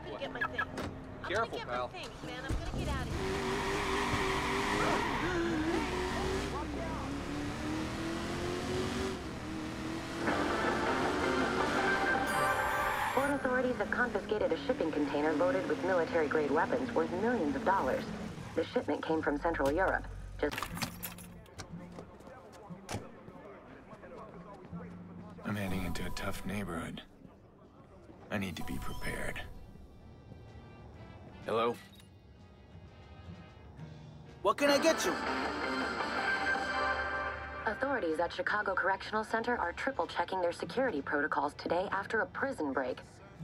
just gonna get my things. I'm Careful, gonna get pal. my things, man. I'm gonna get out of here. Port authorities have confiscated a shipping container loaded with military-grade weapons worth millions of dollars. The shipment came from Central Europe. Just I'm heading into a tough neighborhood. I need to be prepared. Hello? What can I get you? Authorities at Chicago Correctional Center are triple checking their security protocols today after a prison break.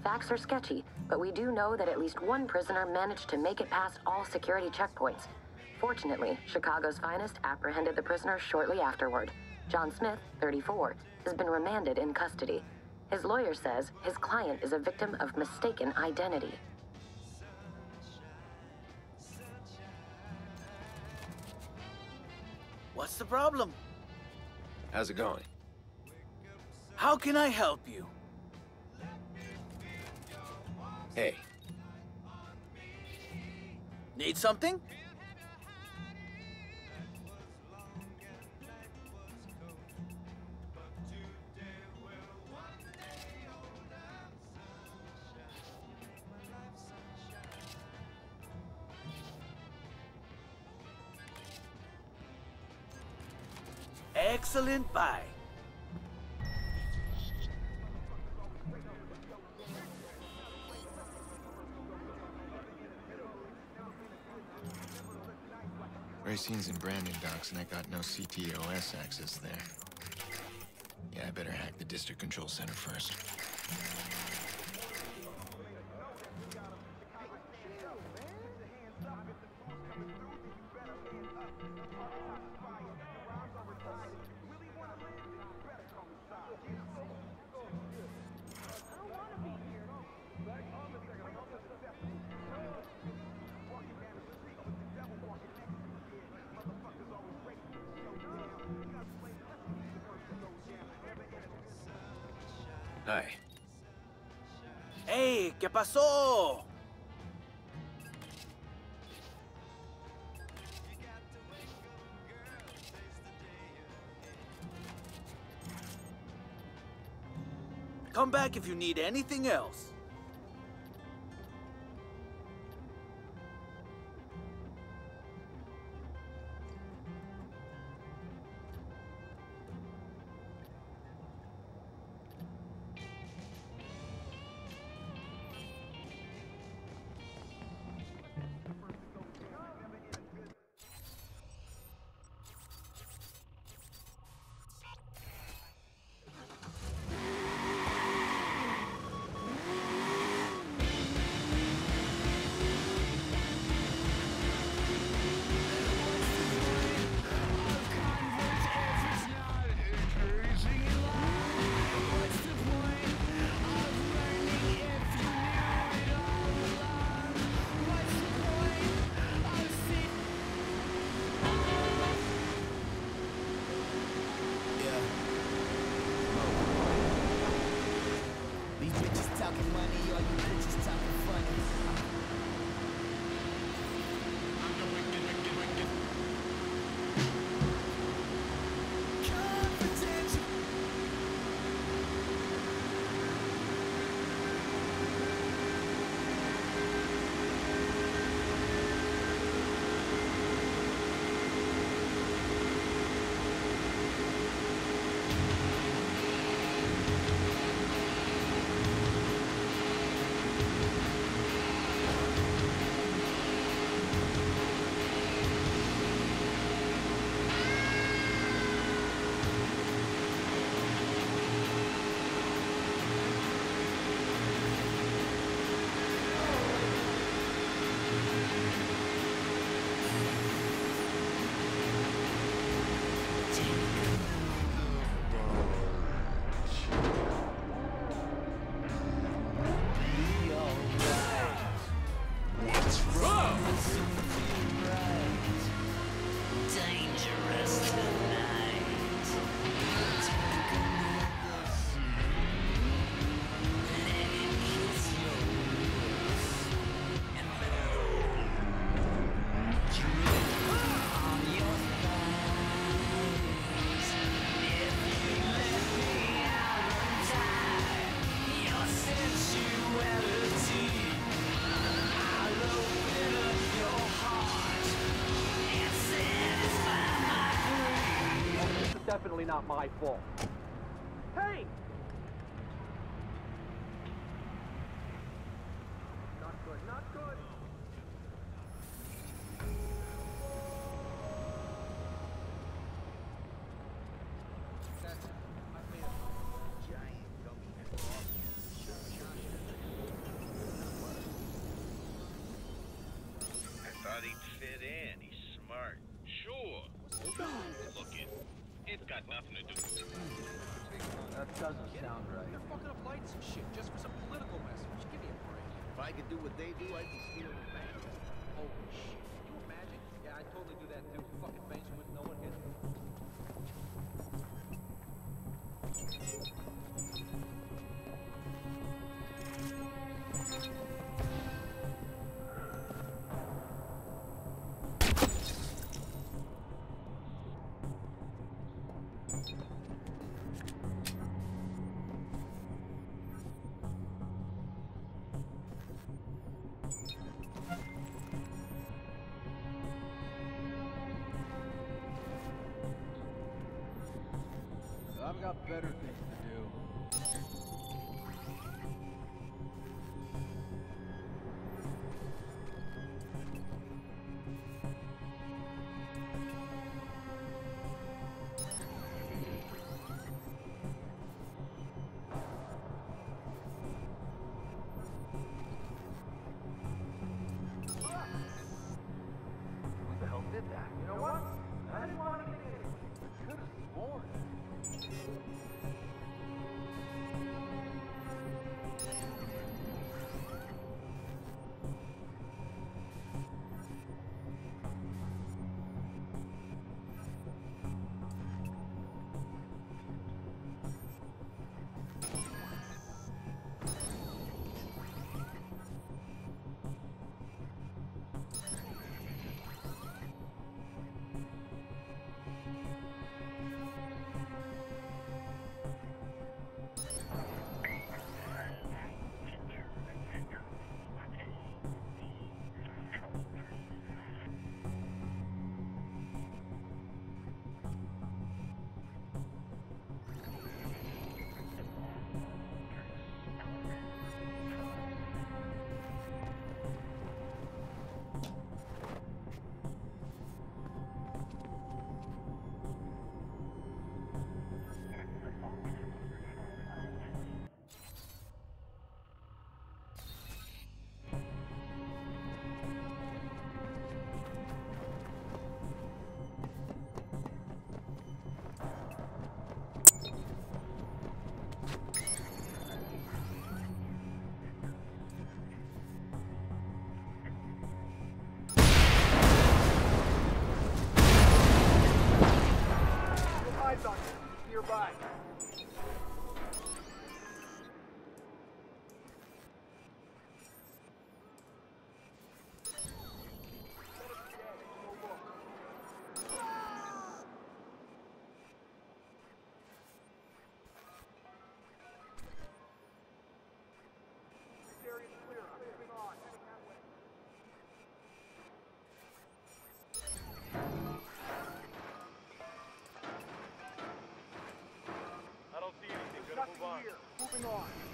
Facts are sketchy, but we do know that at least one prisoner managed to make it past all security checkpoints. Fortunately, Chicago's finest apprehended the prisoner shortly afterward. John Smith, 34, has been remanded in custody. His lawyer says his client is a victim of mistaken identity. What's the problem? How's it going? How can I help you? Hey, Need something? Excellent buy. Racine's in Brandon docks and I got no CTOS access there. Yeah, I better hack the district control center first. Come back if you need anything else. Definitely not my fault. Hey! Sound right. They're fucking up lights and shit just for some political message. Give me a break. If I could do what they do, I'd be stealing banks. Holy shit. Can you imagine? Yeah, I'd totally do that too. Fucking banks with no one hit. I've got better things to Moving on.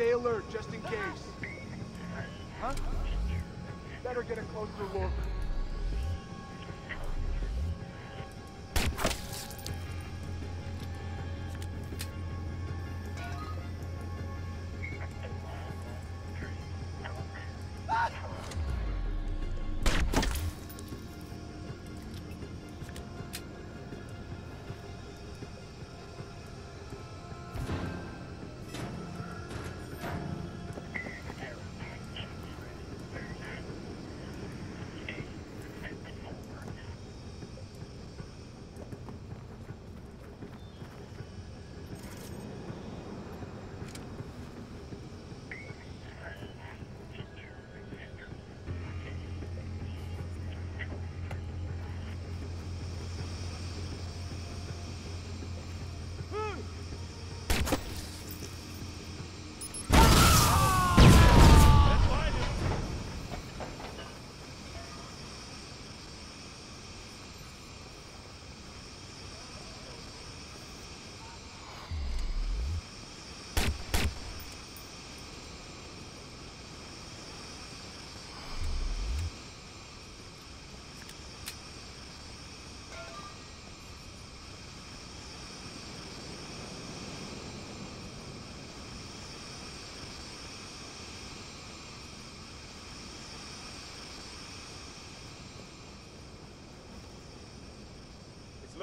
Stay alert, just in case. Huh? Better get a closer look.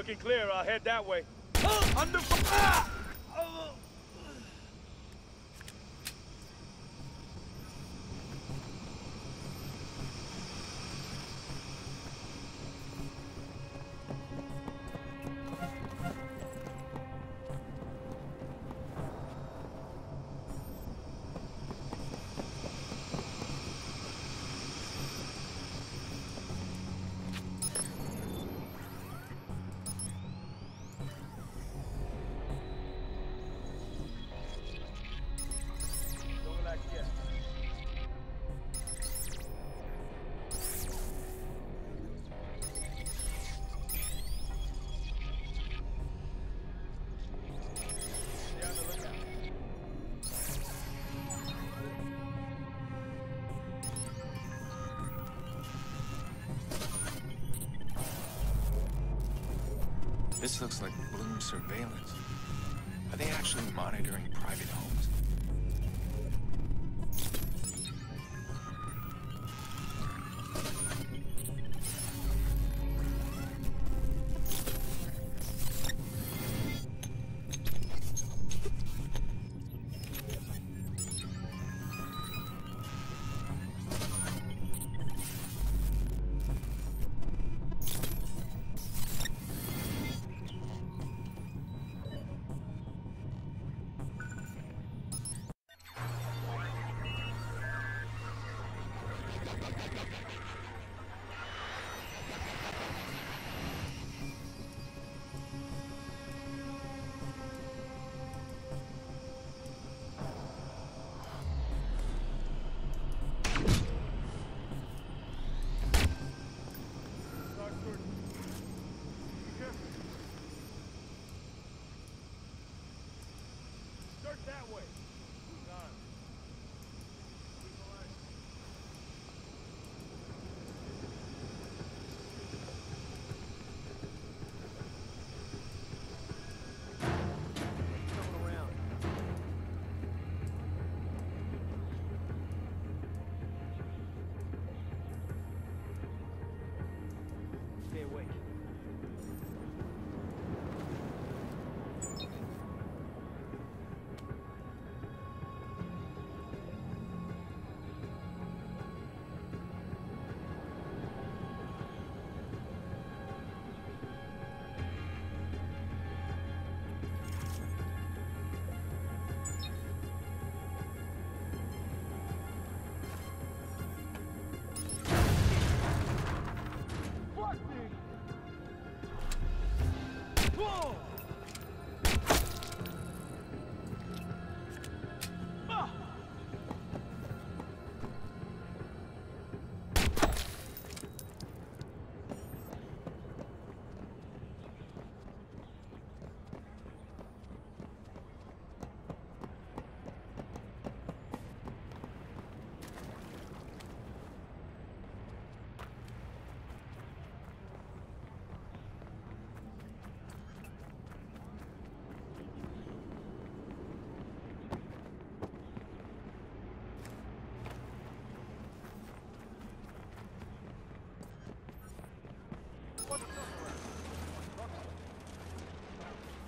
Looking clear. I'll head that way. Under! This looks like Blume surveillance. Are they actually monitoring private homes?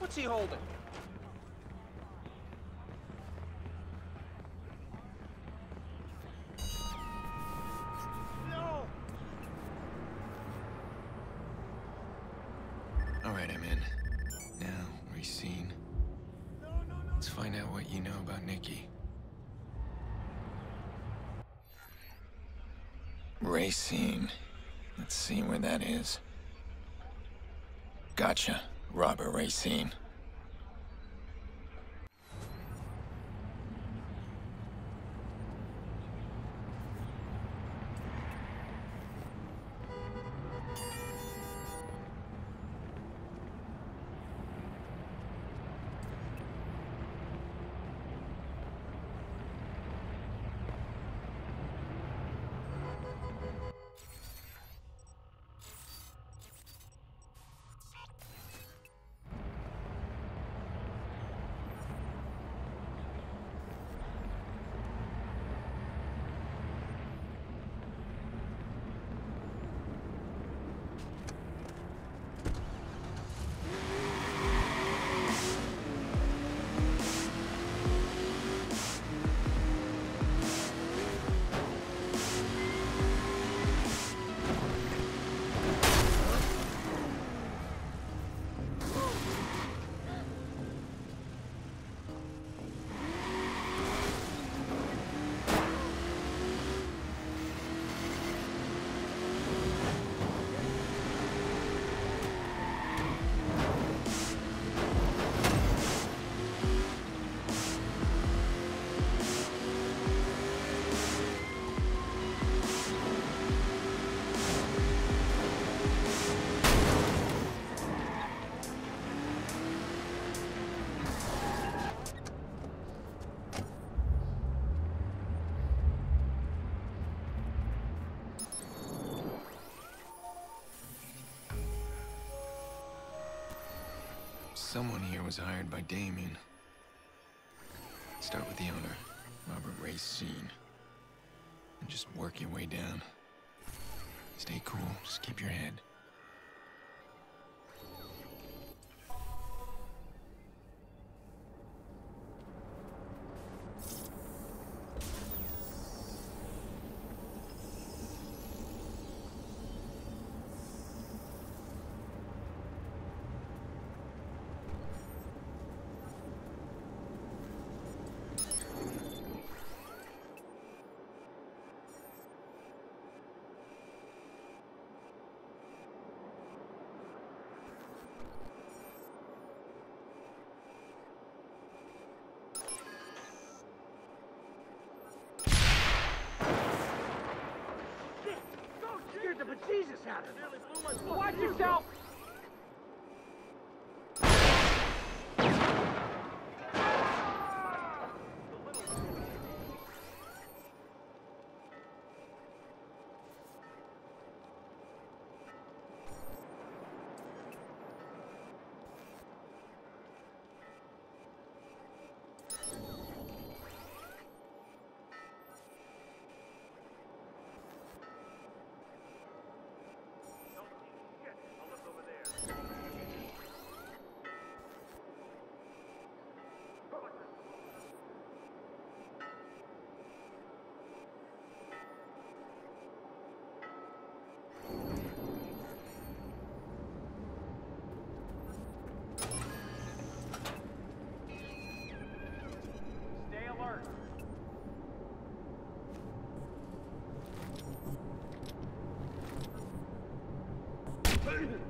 What's he holding? All right, I'm in. Now. Let's find out what you know about Nicky. Racine. Let's see where that is. Gotcha. Robert Racine. Someone here was hired by Damien. Start with the owner, Robert Racine. And just work your way down. Stay cool, just keep your head. Of me. Watch yourself! Alert.